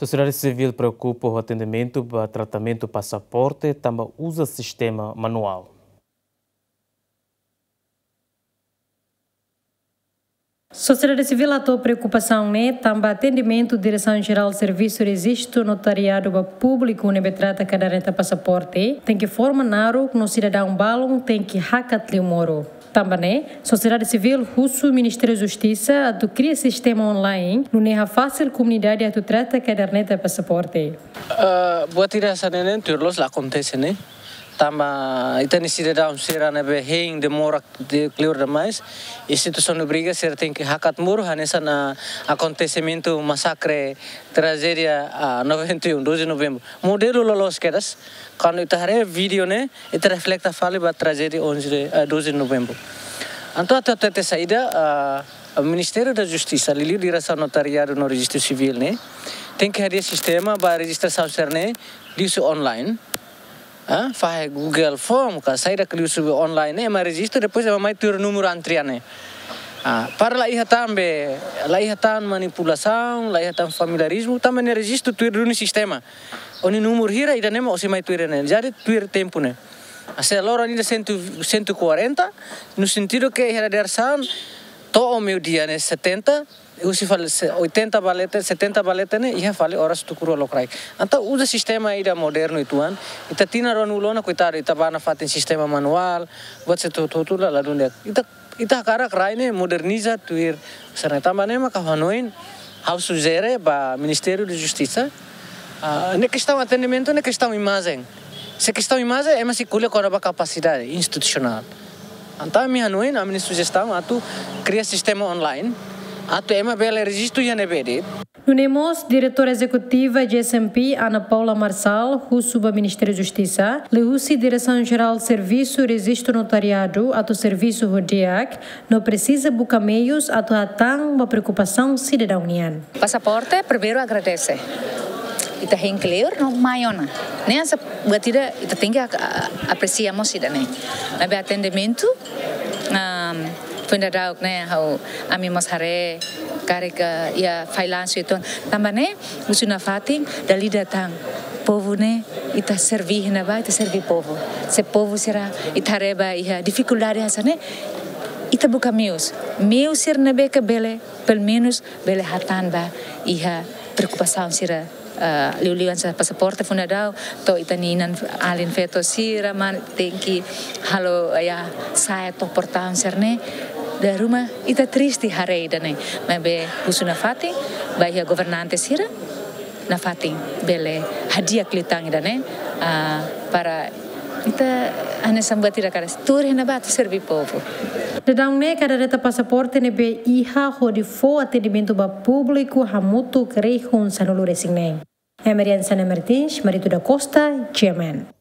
Sociedade civil preocupa o atendimento para tratamento passaporte, também usa sistema manual. Sociedade civil atou preocupação né, também atendimento Direção-Geral Serviço Registro Notariado Público ne trata cadareta passaporte, tem que forma naro no cidadão balão tem que hakat moro. Tambané, sociedade civil russo, Ministério da Justiça, adquire sistema online, no é Fácil Comunidade Atutrata Caderneta Passaporte. Ah, uh, boa tira, Sanenen, Turlos, acontece, né? Tama ita ni cidadão será na behing demora de clear demais. Instituição obriga ser tem que hakat muro hanessa na acontecimento massacre tragédia a 91 12 de novembro. Modelo lolos quedas. Quando ita hare vídeo né, ita reflecta fale ba tragédia 11 de, uh, 12 de novembro. Então até até saída o Ministério da Justiça, ali direção notariado no registro civil, né? Tem que haver sistema para registração ser né, disso online. Ah, faz Google Form, ka sai da kliusu online mas registra depois é mais tur número antrian né. Ah, para lá ia também, lá ia tam manipulação, lá ia tam familiarismo, também é registro tur no sistema. Oni número hira ida nema osi mai tur né. Jadi tur tempo né. Asa loro ni 140 no sentido que era dersan todo meu dia, né? 70, eu se falei 80 balete, 70 balete, né? E eu falei, ora, se tu curou locrai. Então, usa sistema aí da moderno ituan. Ita tina ronulona, coitado, ita bana fatin sistema manual, wat se tu tu tu lá dunde. Ita ita cara crai, né? Moderniza tuir. Sana tamba né, mas kahanoin, house sugere ba Ministério de Justiça. Uh, ne questão atendimento, né questão imagem. Se questão imagem é mas se colhe com a capacidade institucional. Anta mi hanuin amni sugestão atu cria sistema online. Atu ema bela registro ya nebedi. Nunemos, diretora executiva de SMP, Ana Paula Marçal, o Ministério da Justiça, Leuci, direção-geral de Serviço Registro Notariado, ato Serviço Rodiac, não precisa buscar meios, ato tão uma preocupação cidadã União. Passaporte, primeiro agradece. Ita hen clear no maiona. Nem essa batida, ita tem que apreciamos cidadania. Mas atendimento, um, Fundadauk ne hau ami mas hare karika ya failansu itu. Tambane usuna fating dali datang. Povo ne ita servi na ba ita servi povo se povo será ita reba ia dificuldade hasane ita buka mius mius ser na beka bele pel menos bele hatan ba iha preocupação sira uh, liuliwan sa pasaporte fundadau to itaninan alin feto sira man tenki halo ya saya to portahan serne da rumah ita triste harei dane mas be busuna fati baia governante sira na fati bele hadiah klitang dane uh, para ita ane sambat tira karas tur na bat servi povo. Dadang ne kada data pasaporte ne be iha hodi fo atendimento ba público hamutu krehun sanulu resing Emerian Sana Martins, Marito da Costa, Chairman.